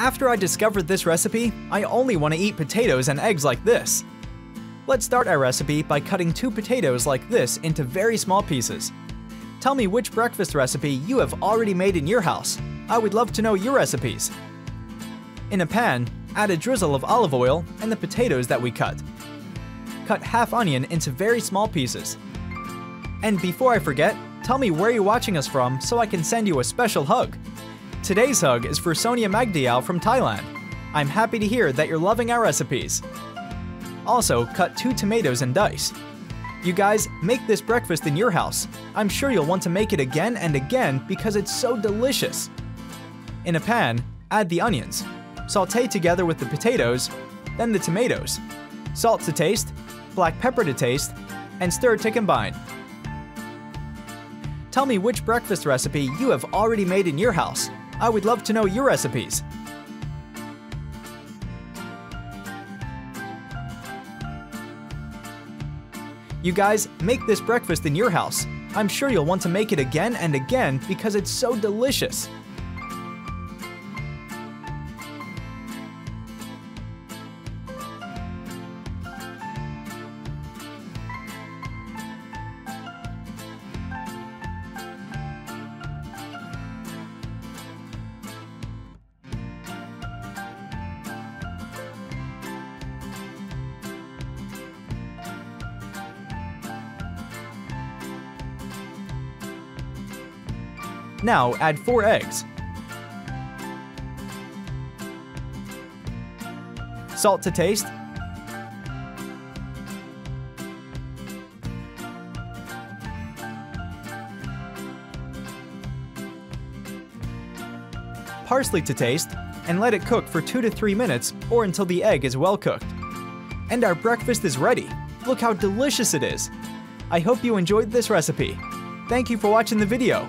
After I discovered this recipe, I only want to eat potatoes and eggs like this. Let's start our recipe by cutting two potatoes like this into very small pieces. Tell me which breakfast recipe you have already made in your house. I would love to know your recipes. In a pan, add a drizzle of olive oil and the potatoes that we cut. Cut half onion into very small pieces. And before I forget, tell me where you're watching us from so I can send you a special hug. Today's hug is for Sonia Magdial from Thailand. I'm happy to hear that you're loving our recipes. Also, cut two tomatoes and dice. You guys, make this breakfast in your house. I'm sure you'll want to make it again and again because it's so delicious. In a pan, add the onions. Saute together with the potatoes, then the tomatoes. Salt to taste, black pepper to taste, and stir to combine. Tell me which breakfast recipe you have already made in your house. I would love to know your recipes. You guys, make this breakfast in your house. I'm sure you'll want to make it again and again because it's so delicious. Now add 4 eggs. Salt to taste. Parsley to taste, and let it cook for 2 to 3 minutes or until the egg is well cooked. And our breakfast is ready. Look how delicious it is. I hope you enjoyed this recipe. Thank you for watching the video.